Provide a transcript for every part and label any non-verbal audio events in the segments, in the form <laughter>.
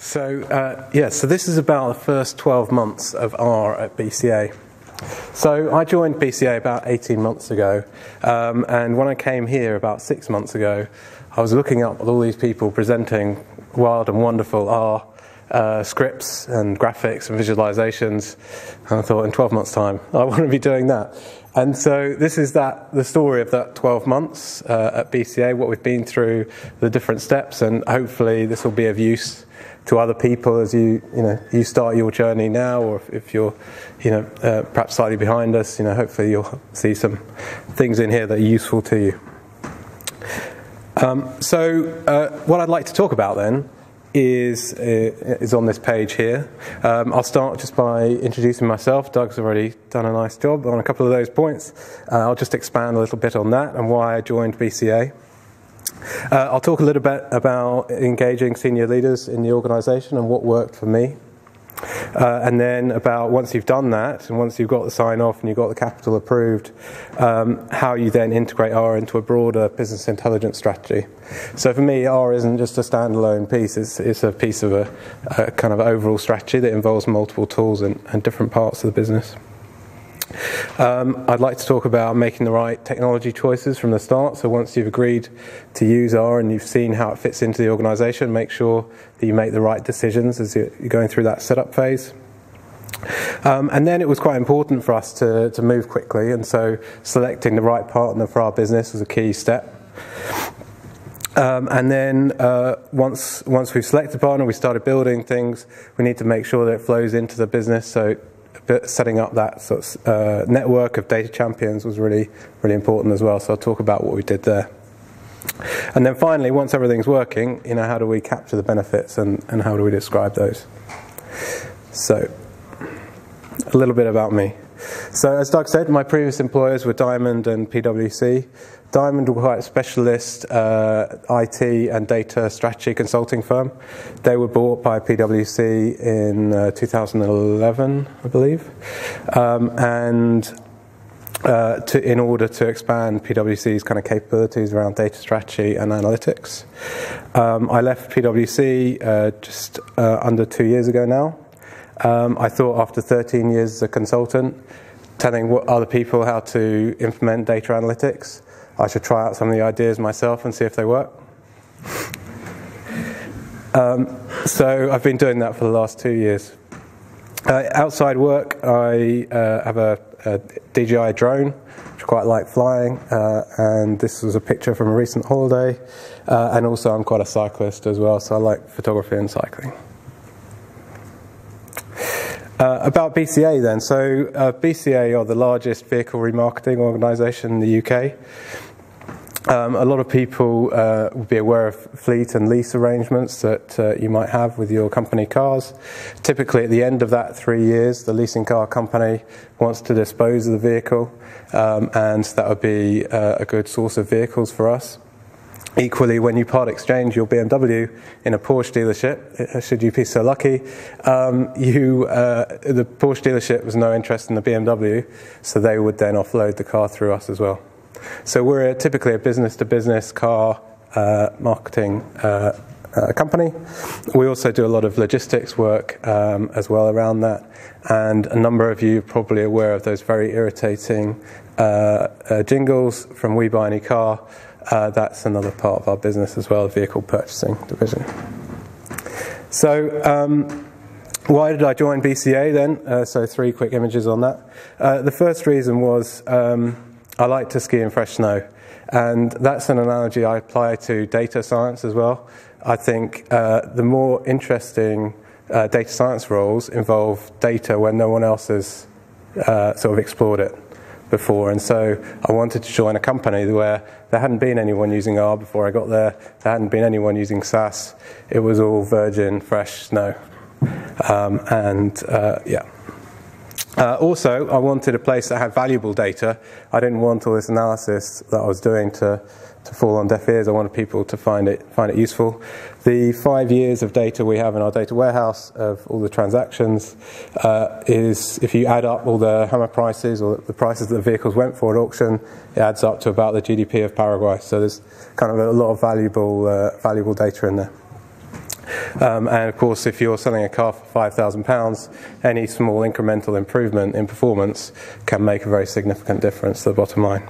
So, uh, yeah, so this is about the first 12 months of R at BCA. So, I joined BCA about 18 months ago, um, and when I came here about six months ago, I was looking up at all these people presenting wild and wonderful R uh, scripts and graphics and visualizations, and I thought in 12 months' time, <laughs> I want to be doing that. And so this is that the story of that 12 months uh, at BCA, what we've been through, the different steps, and hopefully this will be of use to other people as you you know you start your journey now, or if, if you're you know uh, perhaps slightly behind us, you know hopefully you'll see some things in here that are useful to you. Um, so uh, what I'd like to talk about then is uh, is on this page here. Um, I'll start just by introducing myself. Doug's already done a nice job on a couple of those points. Uh, I'll just expand a little bit on that and why I joined BCA. Uh, I'll talk a little bit about engaging senior leaders in the organisation and what worked for me. Uh, and then about once you've done that, and once you've got the sign off and you've got the capital approved, um, how you then integrate R into a broader business intelligence strategy. So for me, R isn't just a standalone piece, it's, it's a piece of a, a kind of overall strategy that involves multiple tools and, and different parts of the business. Um, I'd like to talk about making the right technology choices from the start. So once you've agreed to use R and you've seen how it fits into the organisation, make sure that you make the right decisions as you're going through that setup phase. Um, and then it was quite important for us to, to move quickly, and so selecting the right partner for our business was a key step. Um, and then uh, once once we've selected a partner, we started building things. We need to make sure that it flows into the business. So setting up that sort of uh, network of data champions was really, really important as well. So I'll talk about what we did there. And then finally, once everything's working, you know, how do we capture the benefits and, and how do we describe those? So, a little bit about me. So, as Doug said, my previous employers were Diamond and PwC. Diamond were quite a specialist uh, IT and data strategy consulting firm. They were bought by PwC in uh, 2011, I believe, um, and uh, to, in order to expand PwC's kind of capabilities around data strategy and analytics. Um, I left PwC uh, just uh, under two years ago now. Um, I thought after 13 years as a consultant, telling other people how to implement data analytics, I should try out some of the ideas myself and see if they work. Um, so I've been doing that for the last two years. Uh, outside work, I uh, have a, a, DJI drone, which I quite like flying, uh, and this was a picture from a recent holiday. Uh, and also, I'm quite a cyclist as well, so I like photography and cycling. Uh, about BCA then. So, uh, BCA are the largest vehicle remarketing organisation in the UK. Um, a lot of people uh, will be aware of fleet and lease arrangements that uh, you might have with your company cars. Typically, at the end of that three years, the leasing car company wants to dispose of the vehicle, um, and that would be uh, a good source of vehicles for us. Equally, when you part exchange your BMW in a Porsche dealership, uh, should you be so lucky, um, you, uh, the Porsche dealership was no interest in the BMW, so they would then offload the car through us as well. So we're typically a business to business car uh, marketing uh, uh, company. We also do a lot of logistics work um, as well around that, and a number of you are probably aware of those very irritating uh, jingles from We Buy Any Car uh, that's another part of our business as well, the vehicle purchasing division. So, um, why did I join BCA then? Uh, so, three quick images on that. Uh, the first reason was um, I like to ski in fresh snow, and that's an analogy I apply to data science as well. I think uh, the more interesting uh, data science roles involve data when no one else has uh, sort of explored it before, and so I wanted to join a company where there hadn't been anyone using R before I got there. There hadn't been anyone using SAS. It was all virgin, fresh snow, um, and uh, yeah. Uh, also, I wanted a place that had valuable data. I didn't want all this analysis that I was doing to to fall on deaf ears. I wanted people to find it find it useful. The five years of data we have in our data warehouse of all the transactions uh, is, if you add up all the hammer prices or the prices that the vehicles went for at auction, it adds up to about the GDP of Paraguay. So there's kind of a lot of valuable uh, valuable data in there. Um, and of course, if you're selling a car for £5,000, any small incremental improvement in performance can make a very significant difference to the bottom line.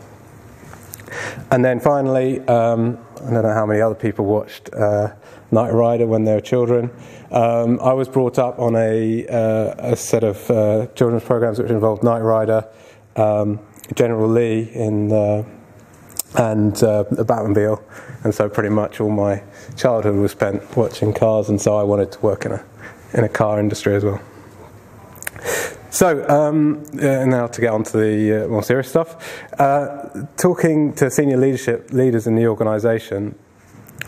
And then finally, um, I don't know how many other people watched uh, Rider when they were children. Um, I was brought up on a, uh, a set of uh, children's programs which involved Knight Rider, um, General Lee in, uh, and uh, the Batmobile, and so pretty much all my childhood was spent watching cars, and so I wanted to work in a in a car industry as well. So um, uh, now to get on to the uh, more serious stuff, uh, talking to senior leadership leaders in the organisation,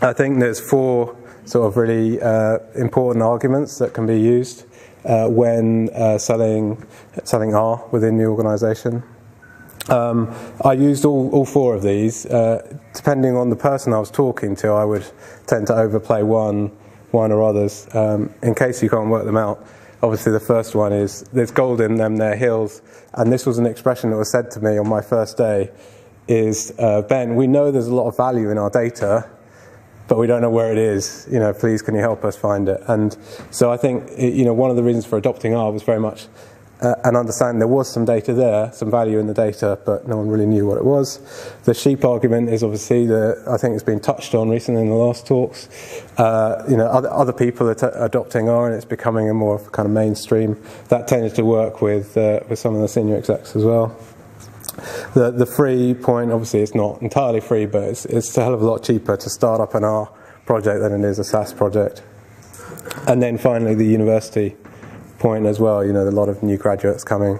I think there's four sort of really uh, important arguments that can be used uh, when uh, selling selling R within the organisation. Um, I used all, all four of these. depending on the person I was talking to, I would tend to overplay one one or others. Um, in case you can't work them out obviously the first one is there's gold in them their hills. And this was an expression that was said to me on my first day is uh, ben we know there's a lot of value in our data but we don't know where it is. You know please can you help us find it? And so i think you know one of the reasons for adopting r was very much uh, and understand there was some data there, some value in the data, but no one really knew what it was. The sheep argument is obviously the I think it's been touched on recently in the last talks. Uh, you know, other, other people are t- adopting R, and it's becoming a more kind of mainstream. That tended to work with uh, with some of the senior execs as well. The the free point, obviously, it's not entirely free, but it's, it's a hell of a lot cheaper to start up an R project than it is a SAS project. And then finally, the university point as well. You know, a lot of new graduates coming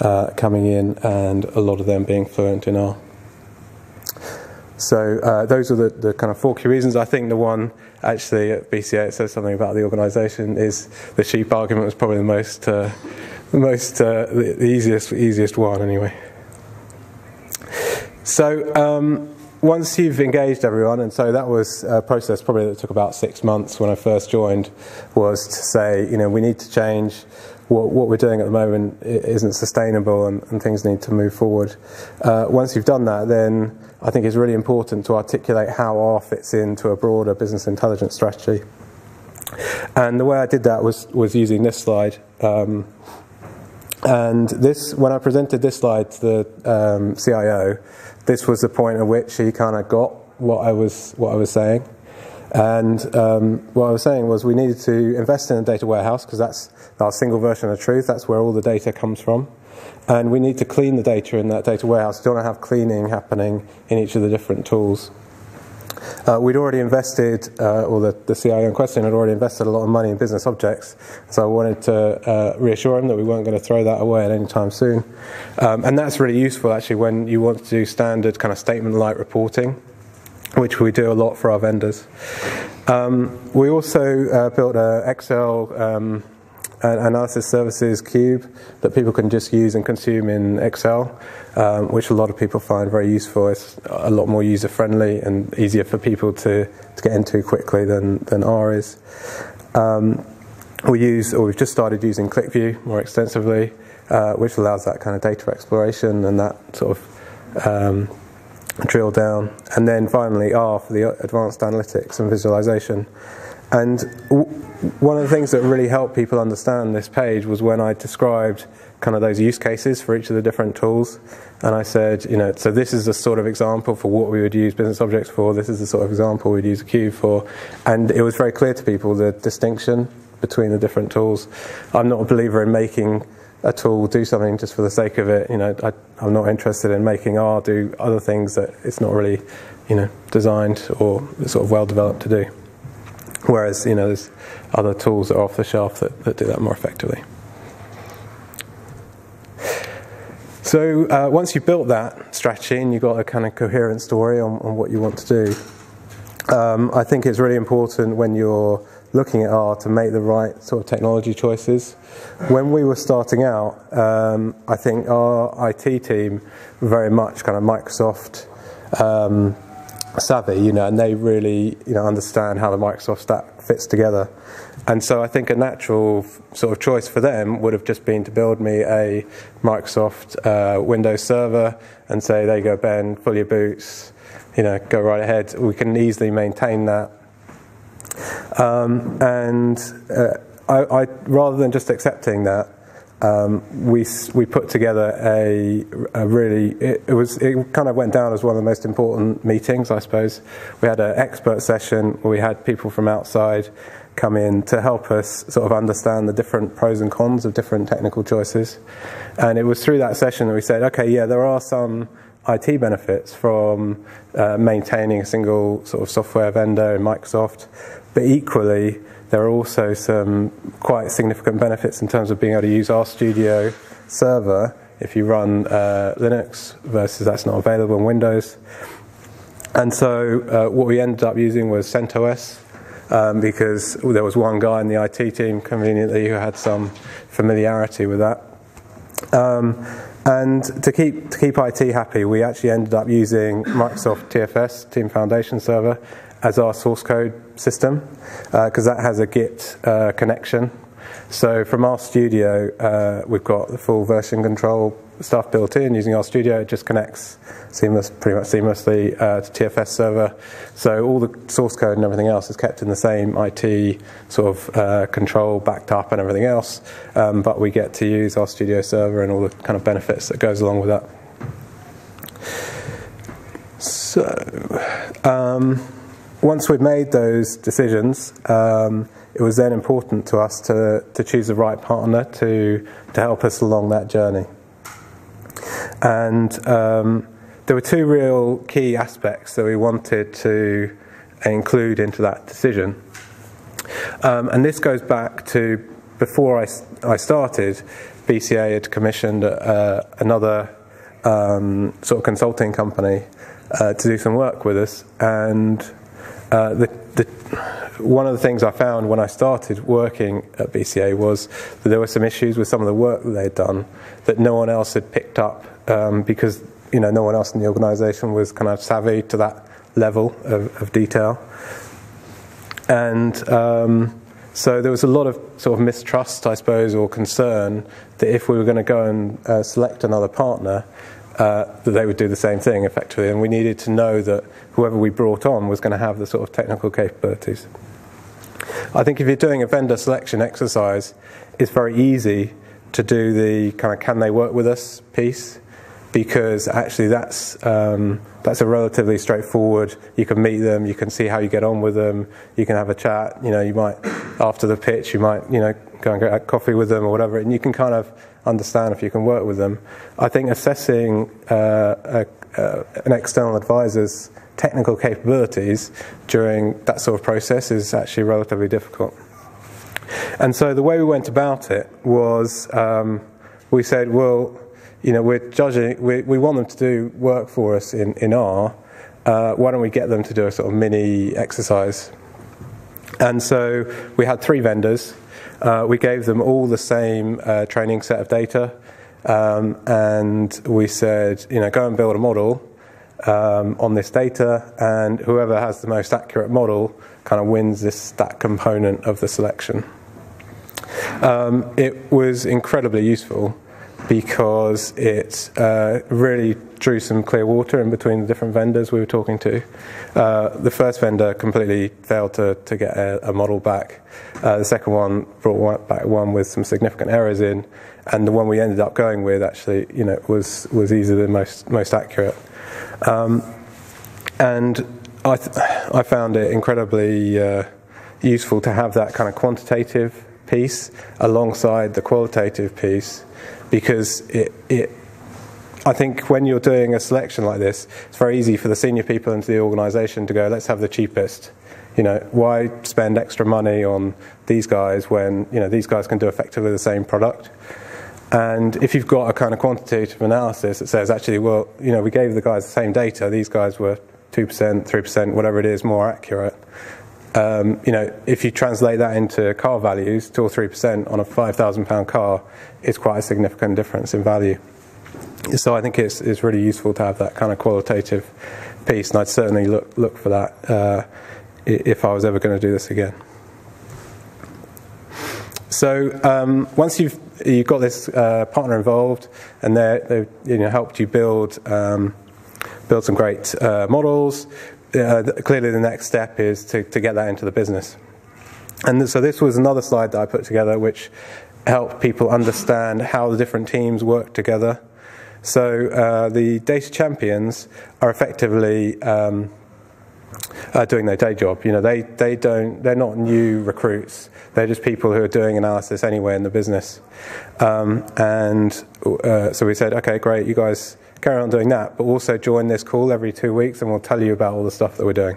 uh, coming in, and a lot of them being fluent in R. So uh, those are the, the, kind of four key reasons. I think the one actually at BCA it says something about the organisation is the sheep argument was probably the most uh, the most uh, the, the, easiest easiest one anyway. So. Um, once you've engaged everyone, and so that was a process probably that took about six months when I first joined, was to say, you know, we need to change. What, what we're doing at the moment isn't sustainable, and, and things need to move forward. Uh, once you've done that, then I think it's really important to articulate how R fits into a broader business intelligence strategy. And the way I did that was was using this slide. Um, and this, when I presented this slide to the um, CIO, this was the point at which he kind of got what I was what I was saying. And um, what I was saying was we needed to invest in a data warehouse because that's our single version of truth. That's where all the data comes from. And we need to clean the data in that data warehouse. We don't want to have cleaning happening in each of the different tools. Uh, we'd already invested, uh, or the, the CIO in question had already invested a lot of money in business objects, so I wanted to uh, reassure him that we weren't going to throw that away at any time soon. Um, and that's really useful actually when you want to do standard kind of statement like reporting, which we do a lot for our vendors. Um, we also uh, built an Excel um, analysis services cube that people can just use and consume in Excel, um, which a lot of people find very useful. It's a lot more user friendly and easier for people to, to get into quickly than, than R is. Um, we use, or we've just started using QlikView more extensively, uh, which allows that kind of data exploration and that sort of um, drill down. And then finally, R for the advanced analytics and visualization. And one of the things that really helped people understand this page was when I described kind of those use cases for each of the different tools. And I said, you know, so this is a sort of example for what we would use business objects for. This is the sort of example we'd use a cube for. And it was very clear to people the distinction between the different tools. I'm not a believer in making a tool do something just for the sake of it. You know, I, am not interested in making R do other things that it's not really, you know, designed or sort of well developed to do. Whereas, you know, there's other tools that are off the shelf that, that do that more effectively. So uh, once you've built that strategy and you've got a kind of coherent story on, on what you want to do, um, I think it's really important when you're looking at R to make the right sort of technology choices. When we were starting out, um, I think our IT team very much kind of Microsoft um, savvy, you know, and they really, you know, understand how the Microsoft stack fits together. And so I think a natural sort of choice for them would have just been to build me a Microsoft uh, Windows server and say, there you go, Ben, pull your boots, you know, go right ahead. We can easily maintain that. Um, and uh, I, I, rather than just accepting that, um, we we put together a, a really it, it, was it kind of went down as one of the most important meetings, I suppose. We had an expert session where we had people from outside come in to help us sort of understand the different pros and cons of different technical choices. And it was through that session that we said, okay, yeah, there are some IT benefits from uh, maintaining a single sort of software vendor in Microsoft, but equally there are also some quite significant benefits in terms of being able to use RStudio server if you run uh, Linux versus that's not available in Windows. And so uh, what we ended up using was CentOS um, because there was one guy in the IT team conveniently who had some familiarity with that. Um, and to keep to keep IT happy, we actually ended up using Microsoft TFS Team Foundation Server as our source code system because uh, that has a Git uh, connection. So from RStudio, uh, we've got the full version control stuff built in using RStudio. It just connects seamless, pretty much seamlessly uh, to TFS server. So all the source code and everything else is kept in the same IT sort of uh, control, backed up, and everything else. Um, but we get to use RStudio server and all the kind of benefits that goes along with that. So. Um, once we've made those decisions, um, it was then important to us to, to choose the right partner to, to help us along that journey. And um, there were two real key aspects that we wanted to include into that decision. Um, and this goes back to before I, I started, BCA had commissioned uh, another um, sort of consulting company uh, to do some work with us. And uh, the, the, one of the things I found when I started working at BCA was that there were some issues with some of the work that they'd done that no one else had picked up um, because you know no one else in the organisation was kind of savvy to that level of, of detail, and um, so there was a lot of sort of mistrust, I suppose, or concern that if we were going to go and uh, select another partner, uh, that they would do the same thing effectively, and we needed to know that whoever we brought on was going to have the sort of technical capabilities. I think if you're doing a vendor selection exercise, it's very easy to do the kind of can they work with us piece because actually that's um, that's a relatively straightforward. You can meet them, you can see how you get on with them, you can have a chat. You know, you might after the pitch, you might you know go and get a coffee with them or whatever, and you can kind of understand if you can work with them. I think assessing uh, a, uh, an external advisor's technical capabilities during that sort of process is actually relatively difficult. And so the way we went about it was um, we said, well, you know, we're judging, we, we want them to do work for us in, in R. Uh, why don't we get them to do a sort of mini exercise? And so we had three vendors uh, we gave them all the same uh, training set of data, um, and we said, you know, go and build a model um, on this data, and whoever has the most accurate model kind of wins this that component of the selection. Um, it was incredibly useful because it uh, really drew some clear water in between the different vendors we were talking to. Uh, the first vendor completely failed to, to get a, a model back. Uh, the second one brought one, back one with some significant errors in, and the one we ended up going with actually, you know, was was easily the most most accurate. Um, and I th- I found it incredibly uh, useful to have that kind of quantitative piece alongside the qualitative piece because it, it I think when you're doing a selection like this, it's very easy for the senior people into the organisation to go, let's have the cheapest. You know, why spend extra money on these guys when you know these guys can do effectively the same product? And if you've got a kind of quantitative analysis that says, actually, well, you know, we gave the guys the same data, these guys were two percent, three percent, whatever it is, more accurate. Um, you know, if you translate that into car values, two or three percent on a five thousand pound car, is quite a significant difference in value. So I think it's it's really useful to have that kind of qualitative piece, and I'd certainly look look for that uh, if I was ever going to do this again. So um, once you've you've got this uh, partner involved, and they've you know helped you build um, build some great uh, models, uh, clearly the next step is to, to get that into the business. And so this was another slide that I put together which helped people understand how the different teams work together. So uh, the data champions are effectively um, uh, doing their day job. You know, they, they don't, they're not new recruits. They're just people who are doing analysis anyway in the business. Um, and uh, so we said, okay, great, you guys carry on doing that, but also join this call every two weeks and we'll tell you about all the stuff that we're doing.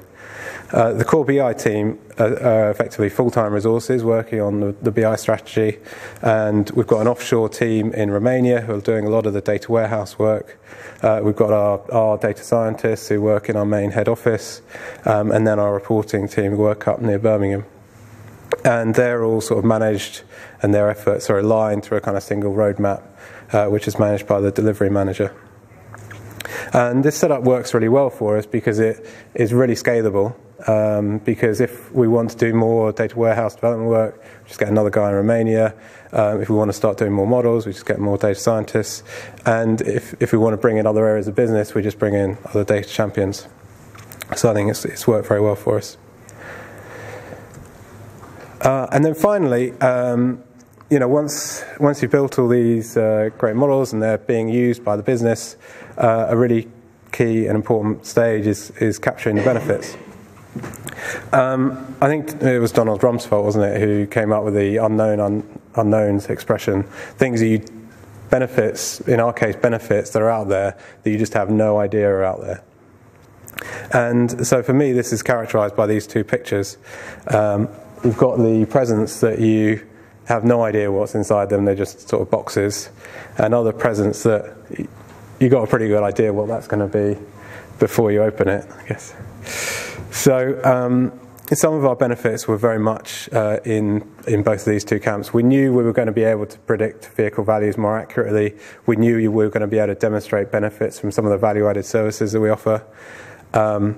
Uh, the core BI team are, are effectively full-time resources working on the, the, BI strategy, and we've got an offshore team in Romania who are doing a lot of the data warehouse work. Uh, we've got our, our, data scientists who work in our main head office, um, and then our reporting team work up near Birmingham. And they're all sort of managed, and their efforts are aligned through a kind of single roadmap, uh, which is managed by the delivery manager. And this setup works really well for us because it is really scalable. Um, because if we want to do more data warehouse development work, just get another guy in Romania. Um, if we want to start doing more models, we just get more data scientists. And if, if we want to bring in other areas of business, we just bring in other data champions. So I think it's, it's worked very well for us. Uh, and then finally, um, you know, once once you've built all these uh, great models and they're being used by the business, uh, a really key and important stage is is capturing the benefits. Um, I think it was Donald Rumsfeld, wasn't it, who came up with the unknown un, unknowns expression. Things that you benefits, in our case, benefits that are out there that you just have no idea are out there. And so for me, this is characterized by these two pictures. Um, we've got the presence that you have no idea what's inside them, they're just sort of boxes, and other presents that you got a pretty good idea what that's going to be before you open it, I guess. So um, some of our benefits were very much uh, in in both of these two camps. We knew we were going to be able to predict vehicle values more accurately. We knew we were going to be able to demonstrate benefits from some of the value-added services that we offer. Um,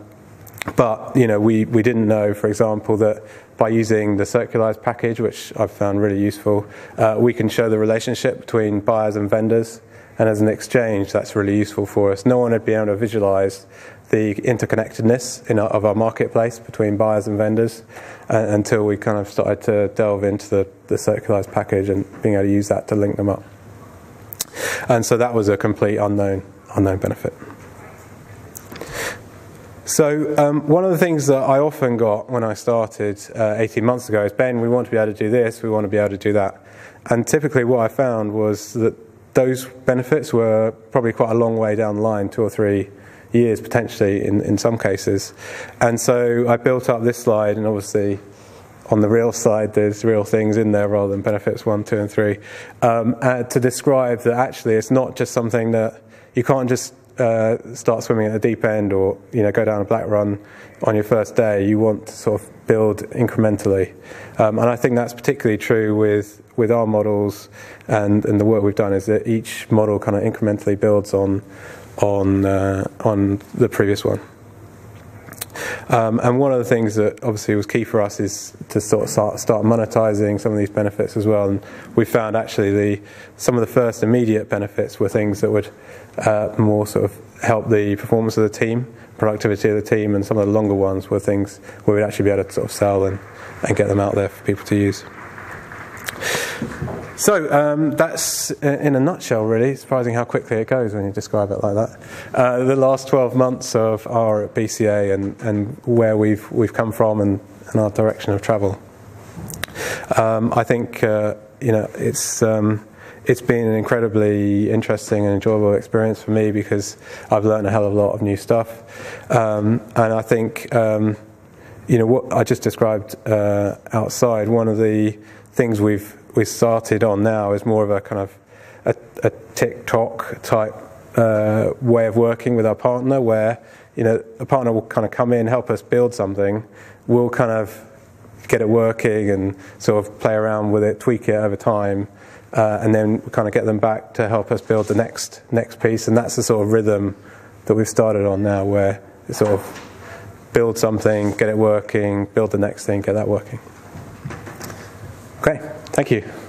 but you know, we, we didn't know, for example, that by using the circlize package, which I've found really useful, uh, we can show the relationship between buyers and vendors. And as an exchange, that's really useful for us. No one had been able to visualize the interconnectedness our, of our marketplace between buyers and vendors uh, until we kind of started to delve into the, the circlize package and being able to use that to link them up. And so that was a complete unknown, unknown benefit. So um, one of the things that I often got when I started uh, 18 months ago is, Ben, we want to be able to do this, we want to be able to do that. And typically what I found was that those benefits were probably quite a long way down the line, two or three years potentially in, in some cases. And so I built up this slide, and obviously on the real side, there's real things in there rather than benefits one, two, and three, um, uh, to describe that actually it's not just something that you can't just uh, start swimming at the deep end or you know go down a black run on your first day, you want to sort of build incrementally. Um, and I think that's particularly true with, with our models and, and the work we've done is that each model kind of incrementally builds on, on, uh, on the previous one. Um, and one of the things that obviously was key for us is to sort of start, start monetizing some of these benefits as well. And we found actually the some of the first immediate benefits were things that would uh, more sort of help the performance of the team, productivity of the team, and some of the longer ones were things where we'd actually be able to sort of sell and, and get them out there for people to use. So um, that's in a nutshell, really. Surprising how quickly it goes when you describe it like that. Uh, the last 12 months of our BCA and, and where we've we've come from and, and our direction of travel. Um, I think uh, you know it's. Um, it's been an incredibly interesting and enjoyable experience for me because I've learned a hell of a lot of new stuff, um, and I think um, you know what I just described uh, outside. One of the things we've we started on now is more of a kind of a, a tick-tock type uh, way of working with our partner, where you know a partner will kind of come in, help us build something, we'll kind of get it working and sort of play around with it, tweak it over time, uh, and then kind of get them back to help us build the next next piece. And that's the sort of rhythm that we've started on now, where sort of build something, get it working, build the next thing, get that working. Okay. Thank you.